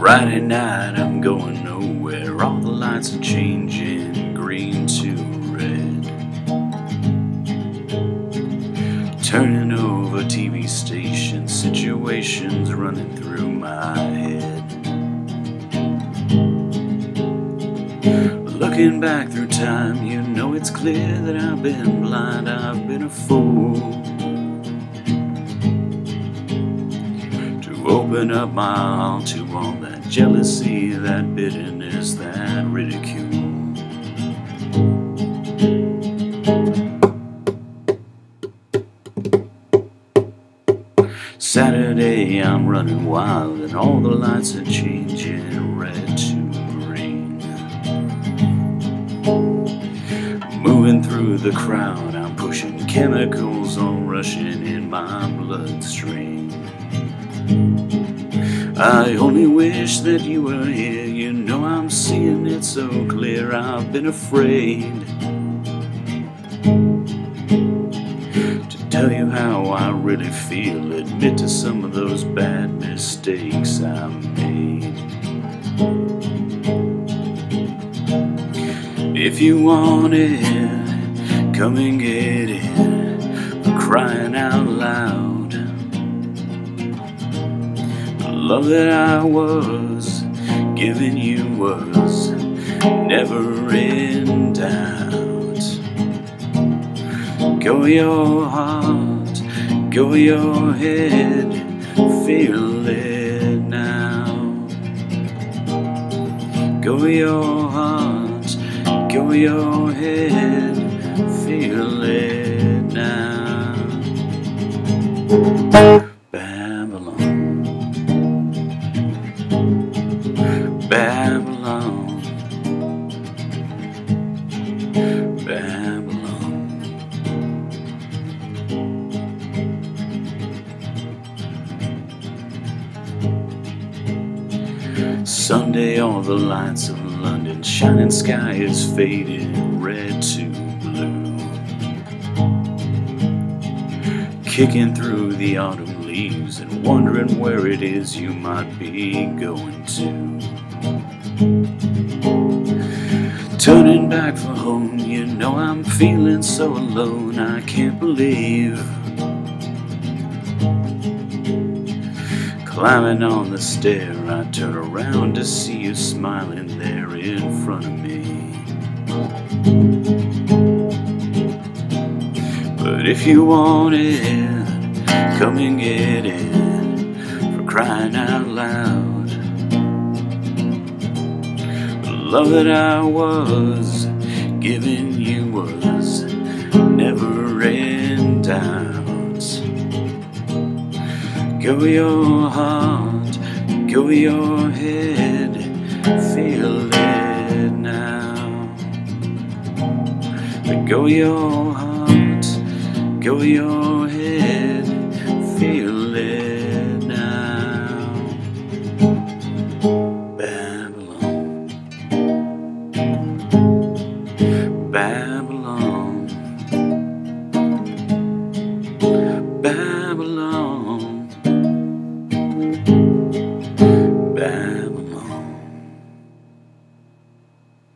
night I'm going nowhere. All the lights are changing green to red. Turning over TV stations, situations running through my head. Looking back through time, you know it's clear that I've been blind, I've been a fool. Open up my heart to all that jealousy, that bitterness, that ridicule. Saturday, I'm running wild, and all the lights are changing red to green. Moving through the crowd, I'm pushing chemicals all rushing in my bloodstream. I only wish that you were here. You know I'm seeing it so clear. I've been afraid to tell you how I really feel. Admit to some of those bad mistakes I made. If you want it, come and get it. Crying out loud. Love that I was giving you was never in doubt. Go your heart, go your head, feel it now. Go your heart, go your head, feel it now. Sunday, all the lights of London, shining sky is fading red to blue. Kicking through the autumn leaves and wondering where it is you might be going to. Turning back for home, you know I'm feeling so alone, I can't believe. Climbing on the stair, I turn around to see you smiling there in front of me. But if you want it, come and get it for crying out loud. The love that I was giving you was never in doubt. Go your heart, go your head, feel it now. Go your heart, go your head, feel it now. Babylon, Babylon.